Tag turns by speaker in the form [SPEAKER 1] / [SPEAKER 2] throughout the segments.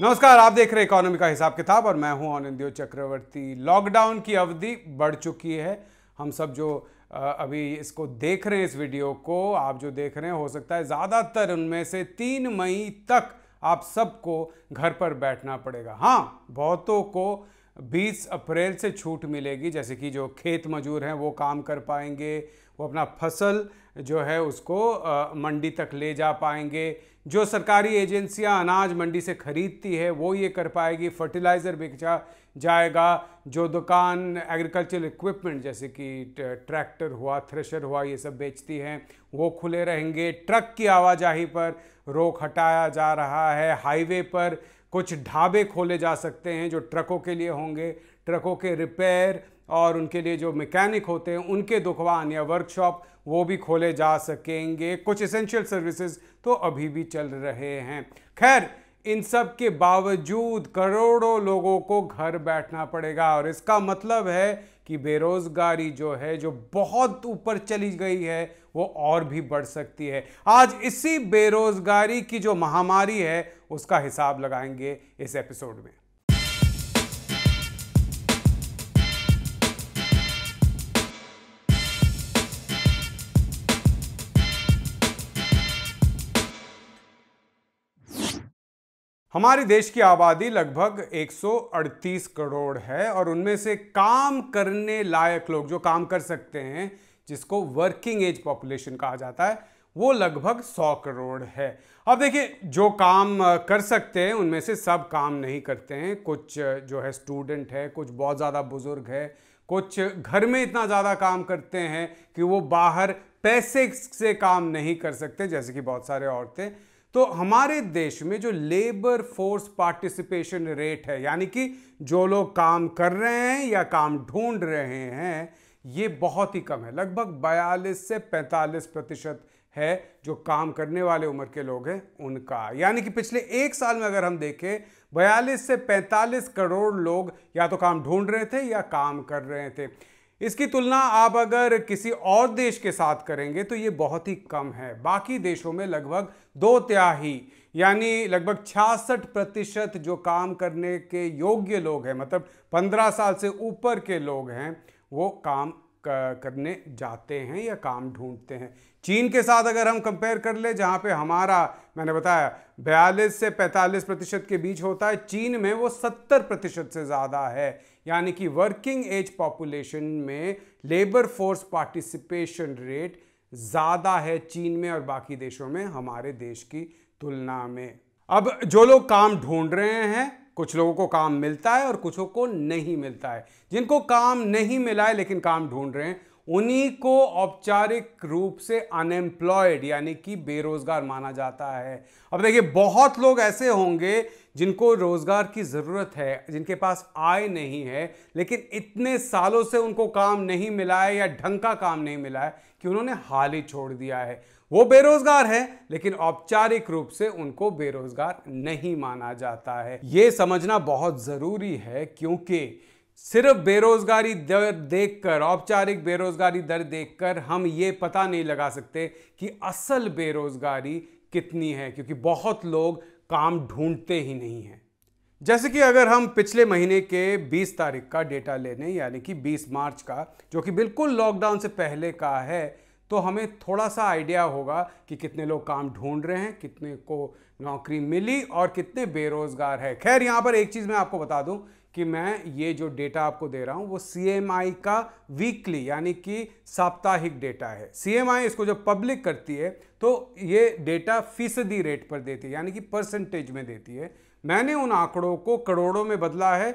[SPEAKER 1] नमस्कार, आप देख रहे हैं इकोनॉमी का हिसाब किताब और मैं हूँ आनंदियो चक्रवर्ती। लॉकडाउन की अवधि बढ़ चुकी है। हम सब जो अभी इसको देख रहे हैं, इस वीडियो को, आप जो देख रहे हैं, हो सकता है ज़्यादातर उनमें से तीन मई तक आप सबको घर पर बैठना पड़ेगा। हाँ बहुतों को 20 अप्रैल से छूट मिलेगी, जैसे कि जो खेत मजूर हैं, वो काम कर पाएँगे, वो अपना फ़सल जो है उसको मंडी तक ले जा पाएँगे। जो सरकारी एजेंसियाँ अनाज मंडी से खरीदती है, वो ये कर पाएगी। फर्टिलाइज़र बेचा जाएगा, जो दुकान एग्रीकल्चरल इक्विपमेंट जैसे कि ट्रैक्टर हुआ, थ्रेशर हुआ, ये सब बेचती हैं, वो खुले रहेंगे। ट्रक की आवाजाही पर रोक हटाया जा रहा है। हाईवे पर कुछ ढाबे खोले जा सकते हैं जो ट्रकों के लिए होंगे। ट्रकों के रिपेयर और उनके लिए जो मैकेनिक होते हैं, उनके दुकान या वर्कशॉप, वो भी खोले जा सकेंगे। कुछ इसेंशियल सर्विसेज़ तो अभी भी चल रहे हैं। खैर, इन सब के बावजूद करोड़ों लोगों को घर बैठना पड़ेगा और इसका मतलब है कि बेरोजगारी जो है, जो बहुत ऊपर चली गई है, वो और भी बढ़ सकती है। आज इसी बेरोजगारी की जो महामारी है, उसका हिसाब लगाएँगे इस एपिसोड में। हमारे देश की आबादी लगभग 138 करोड़ है और उनमें से काम करने लायक लोग जो काम कर सकते हैं, जिसको वर्किंग एज पॉपुलेशन कहा जाता है, वो लगभग 100 करोड़ है। अब देखिए, जो काम कर सकते हैं, उनमें से सब काम नहीं करते हैं। कुछ जो है स्टूडेंट है, कुछ बहुत ज़्यादा बुज़ुर्ग है, कुछ घर में इतना ज़्यादा काम करते हैं कि वो बाहर पैसे से काम नहीं कर सकते, जैसे कि बहुत सारे औरतें। तो हमारे देश में जो लेबर फोर्स पार्टिसिपेशन रेट है, यानी कि जो लोग काम कर रहे हैं या काम ढूंढ रहे हैं, ये बहुत ही कम है। लगभग 42 से 45 प्रतिशत है जो काम करने वाले उम्र के लोग हैं उनका। यानी कि पिछले एक साल में अगर हम देखें 42 से 45 करोड़ लोग या तो काम ढूंढ रहे थे या काम कर रहे थे। इसकी तुलना आप अगर किसी और देश के साथ करेंगे तो ये बहुत ही कम है। बाकी देशों में लगभग दो त्याही, यानी लगभग छियासठ प्रतिशत जो काम करने के योग्य लोग हैं मतलब पंद्रह साल से ऊपर के लोग हैं, वो काम करने जाते हैं या काम ढूंढते हैं। चीन के साथ अगर हम कंपेयर कर ले, जहाँ पे हमारा, मैंने बताया, बयालीस से 45 प्रतिशत के बीच होता है, चीन में वो 70 प्रतिशत से ज़्यादा है। यानी कि वर्किंग एज पॉपुलेशन में लेबर फोर्स पार्टिसिपेशन रेट ज़्यादा है चीन में और बाकी देशों में, हमारे देश की तुलना में। अब जो लोग काम ढूंढ रहे हैं, कुछ लोगों को काम मिलता है और कुछों को नहीं मिलता है। जिनको काम नहीं मिला है लेकिन काम ढूंढ रहे हैं उन्हीं को औपचारिक रूप से अनएम्प्लॉयड यानी कि बेरोजगार माना जाता है। अब देखिए, बहुत लोग ऐसे होंगे जिनको रोज़गार की ज़रूरत है, जिनके पास आय नहीं है, लेकिन इतने सालों से उनको काम नहीं मिला है या ढंग का काम नहीं मिला है कि उन्होंने हाल ही छोड़ दिया है। वो बेरोजगार है, लेकिन औपचारिक रूप से उनको बेरोजगार नहीं माना जाता है। ये समझना बहुत ज़रूरी है, क्योंकि सिर्फ़ बेरोजगारी दर देखकर, औपचारिक बेरोजगारी दर देखकर हम ये पता नहीं लगा सकते कि असल बेरोजगारी कितनी है, क्योंकि बहुत लोग काम ढूंढते ही नहीं हैं। जैसे कि अगर हम पिछले महीने के 20 तारीख का डेटा लेने यानी कि 20 मार्च का, जो कि बिल्कुल लॉकडाउन से पहले का है तो हमें थोड़ा सा आइडिया होगा कि कितने लोग काम ढूंढ रहे हैं, कितने को नौकरी मिली और कितने बेरोजगार है। खैर, यहाँ पर एक चीज़ मैं आपको बता दूँ कि मैं ये जो डेटा आपको दे रहा हूँ, वो सीएमआई का वीकली यानी कि साप्ताहिक डेटा है। सीएमआई इसको जब पब्लिक करती है तो ये डेटा फ़ीसदी रेट पर देती है, यानी कि परसेंटेज में देती है। मैंने उन आंकड़ों को करोड़ों में बदला है।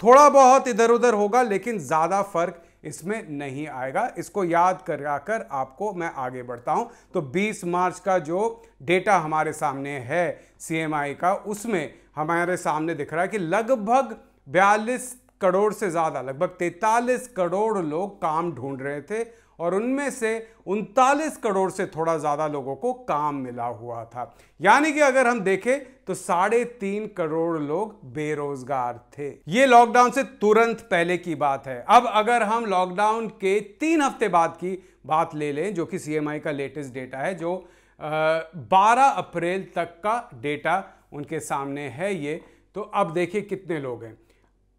[SPEAKER 1] थोड़ा बहुत इधर उधर होगा, लेकिन ज़्यादा फ़र्क इसमें नहीं आएगा। इसको याद कराकर आपको मैं आगे बढ़ता हूँ। तो 20 मार्च का जो डेटा हमारे सामने है सीएमआई का, उसमें हमारे सामने दिख रहा है कि लगभग 42 करोड़ से ज़्यादा, लगभग 43 करोड़ लोग काम ढूंढ रहे थे और उनमें से उनतालीस करोड़ से थोड़ा ज़्यादा लोगों को काम मिला हुआ था। यानी कि अगर हम देखें तो साढ़े तीन करोड़ लोग बेरोजगार थे। ये लॉकडाउन से तुरंत पहले की बात है। अब अगर हम लॉकडाउन के तीन हफ़्ते बाद की बात ले लें, जो कि सीएमआई का लेटेस्ट डेटा है, जो बारह अप्रैल तक का डेटा उनके सामने है ये तो अब देखिए कितने लोग हैं।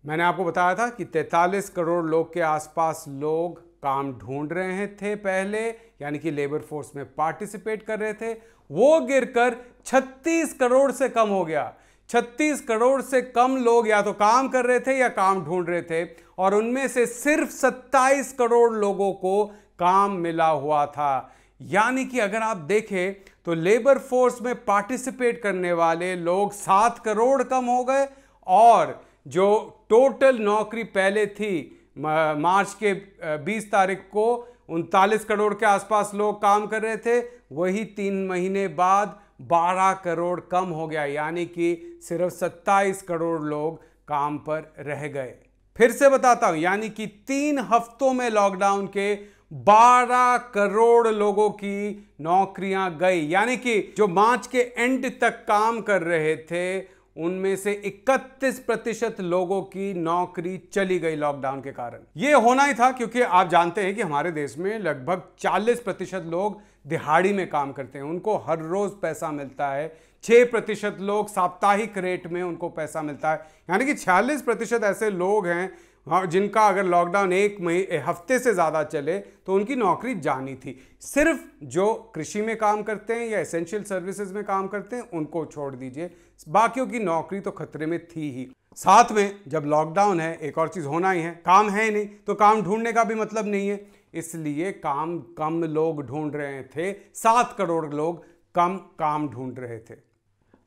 [SPEAKER 1] मैंने आपको बताया था कि 43 करोड़ लोग के आसपास लोग काम ढूंढ रहे थे पहले, यानी कि लेबर फोर्स में पार्टिसिपेट कर रहे थे। वो गिरकर 36 करोड़ से कम हो गया। 36 करोड़ से कम लोग या तो काम कर रहे थे या काम ढूंढ रहे थे, और उनमें से सिर्फ़ 27 करोड़ लोगों को काम मिला हुआ था। यानी कि अगर आप देखें तो लेबर फोर्स में पार्टिसिपेट करने वाले लोग सात करोड़ कम हो गए, और जो टोटल नौकरी पहले थी मार्च के 20 तारीख को, उनतालीस करोड़ के आसपास लोग काम कर रहे थे, वही तीन महीने बाद 12 करोड़ कम हो गया, यानी कि सिर्फ़ 27 करोड़ लोग काम पर रह गए। फिर से बताता हूँ, यानी कि तीन हफ्तों में लॉकडाउन के 12 करोड़ लोगों की नौकरियाँ गई, यानी कि जो मार्च के एंड तक काम कर रहे थे उनमें से 31 प्रतिशत लोगों की नौकरी चली गई लॉकडाउन के कारण। ये होना ही था क्योंकि आप जानते हैं कि हमारे देश में लगभग 40 प्रतिशत लोग दिहाड़ी में काम करते हैं। उनको हर रोज पैसा मिलता है। 6 प्रतिशत लोग साप्ताहिक रेट में उनको पैसा मिलता है। यानी कि छियालीस प्रतिशत ऐसे लोग हैं हाँ, जिनका अगर लॉकडाउन एक महीने हफ़्ते से ज़्यादा चले तो उनकी नौकरी जानी थी। सिर्फ़ जो कृषि में काम करते हैं या एसेंशियल सर्विसेज़ में काम करते हैं उनको छोड़ दीजिए। बाकियों की नौकरी तो खतरे में थी ही। साथ में जब लॉकडाउन है एक और चीज़ होना ही है। काम है नहीं तो काम ढूँढने का भी मतलब नहीं है। इसलिए काम कम लोग ढूंढ रहे थे सात करोड़ लोग कम काम ढूंढ रहे थे।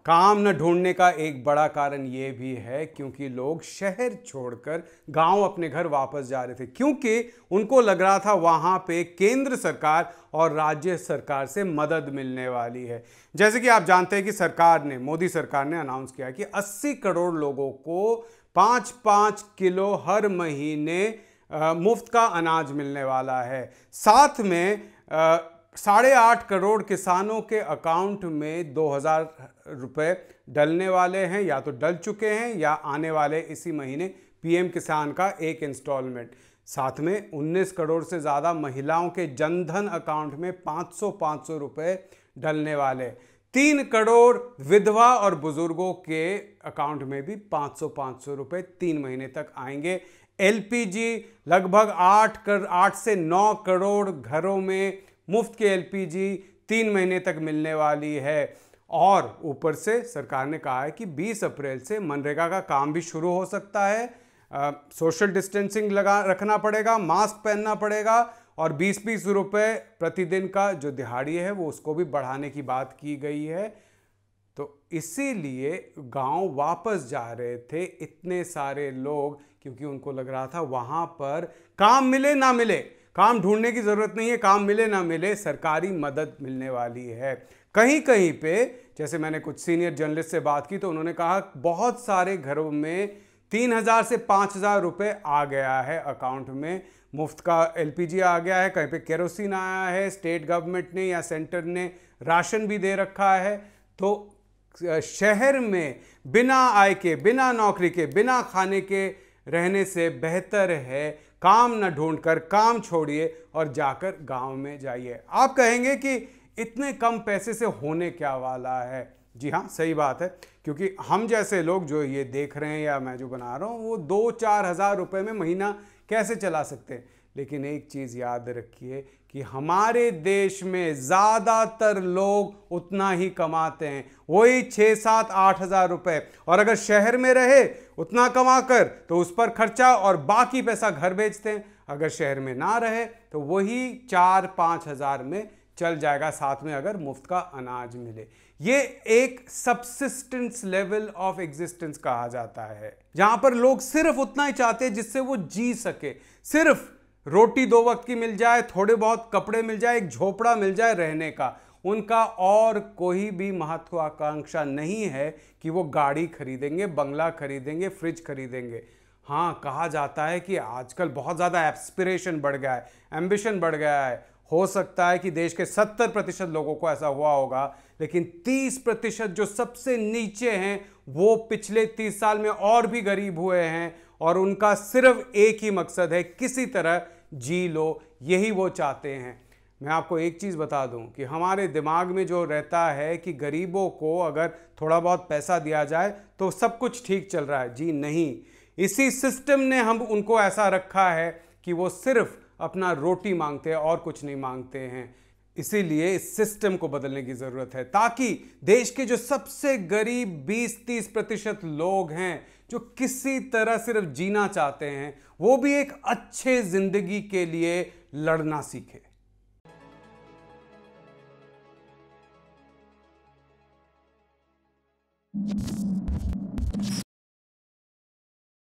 [SPEAKER 1] काम न ढूँढने का एक बड़ा कारण ये भी है क्योंकि लोग शहर छोड़कर गाँव अपने घर वापस जा रहे थे, क्योंकि उनको लग रहा था वहाँ पे केंद्र सरकार और राज्य सरकार से मदद मिलने वाली है। जैसे कि आप जानते हैं कि सरकार ने, मोदी सरकार ने अनाउंस किया कि 80 करोड़ लोगों को पाँच पाँच किलो हर महीने मुफ़्त का अनाज मिलने वाला है। साथ में साढ़े आठ करोड़ किसानों के अकाउंट में दो हज़ार रुपये डलने वाले हैं, या तो डल चुके हैं, या आने वाले इसी महीने पीएम किसान का एक इंस्टॉलमेंट साथ में 19 करोड़ से ज़्यादा महिलाओं के जनधन अकाउंट में 500 500 रुपये डलने वाले। तीन करोड़ विधवा और बुज़ुर्गों के अकाउंट में भी 500 500 रुपये तीन महीने तक आएँगे। एलपीजी लगभग आठ कर, आठ से नौ करोड़ घरों में मुफ़्त की एलपीजी तीन महीने तक मिलने वाली है। और ऊपर से सरकार ने कहा है कि 20 अप्रैल से मनरेगा का काम भी शुरू हो सकता है। आ, सोशल डिस्टेंसिंग लगा रखना पड़ेगा मास्क पहनना पड़ेगा और बीस बीस रुपये प्रतिदिन का जो दिहाड़ी है वो उसको भी बढ़ाने की बात की गई है। तो इसीलिए गाँव वापस जा रहे थे इतने सारे लोग क्योंकि उनको लग रहा था वहाँ पर काम मिले ना मिले। काम ढूँढने की ज़रूरत नहीं है, काम मिले ना मिले, सरकारी मदद मिलने वाली है। कहीं कहीं पे, जैसे मैंने कुछ सीनियर जर्नलिस्ट से बात की तो उन्होंने कहा, बहुत सारे घरों में तीन हज़ार से पाँच हज़ार रुपये आ गया है अकाउंट में। मुफ़्त का एलपीजी आ गया है, कहीं पे केरोसिन आया है, स्टेट गवर्नमेंट ने या सेंटर ने राशन भी दे रखा है। तो शहर में बिना आय के, बिना नौकरी के, बिना खाने के रहने से बेहतर है। काम न ढूंढकर काम छोड़िए और जाकर गाँव में जाइए। आप कहेंगे कि इतने कम पैसे से होने क्या वाला है? जी हाँ सही बात है, क्योंकि हम जैसे लोग जो ये देख रहे हैं या मैं जो बना रहा हूँ, वो दो चार हज़ार रुपये में महीना कैसे चला सकते हैं? लेकिन एक चीज़ याद रखिए कि हमारे देश में ज़्यादातर लोग उतना ही कमाते हैं। वही छः सात आठ हज़ार रुपये और अगर शहर में रहे, उतना कमा कर तो उस पर खर्चा और बाकी पैसा घर बेचते हैं। अगर शहर में ना रहे तो वही चार पाँच हज़ार में चल जाएगा, साथ में अगर मुफ़्त का अनाज मिले। ये एक सबसिस्टेंस लेवल ऑफ़ एग्जिस्टेंस कहा जाता है, जहाँ पर लोग सिर्फ़ उतना ही चाहते हैं जिससे वो जी सके। सिर्फ़ रोटी दो वक्त की मिल जाए, थोड़े बहुत कपड़े मिल जाए, एक झोपड़ा मिल जाए रहने का। उनका और कोई भी महत्वाकांक्षा नहीं है कि वो गाड़ी खरीदेंगे, बंगला खरीदेंगे, फ्रिज खरीदेंगे। हाँ कहा जाता है कि आजकल बहुत ज़्यादा एस्पिरेशन बढ़ गया है एम्बिशन बढ़ गया है। हो सकता है कि देश के 70 प्रतिशत लोगों को ऐसा हुआ होगा, लेकिन 30 प्रतिशत जो सबसे नीचे हैं, वो पिछले 30 साल में और भी गरीब हुए हैं, और उनका सिर्फ़ एक ही मकसद है, किसी तरह जी लो, यही वो चाहते हैं। मैं आपको एक चीज़ बता दूँ कि हमारे दिमाग में जो रहता है कि गरीबों को अगर थोड़ा बहुत पैसा दिया जाए तो सब कुछ ठीक चल रहा है। जी नहीं। इसी सिस्टम ने हम उनको ऐसा रखा है कि वो सिर्फ़ अपना रोटी मांगते हैं और कुछ नहीं मांगते हैं। इसीलिए इस सिस्टम को बदलने की ज़रूरत है, ताकि देश के जो सबसे गरीब 20-30 प्रतिशत लोग हैं, जो किसी तरह सिर्फ़ जीना चाहते हैं, वो भी एक अच्छे ज़िंदगी के लिए लड़ना सीखे।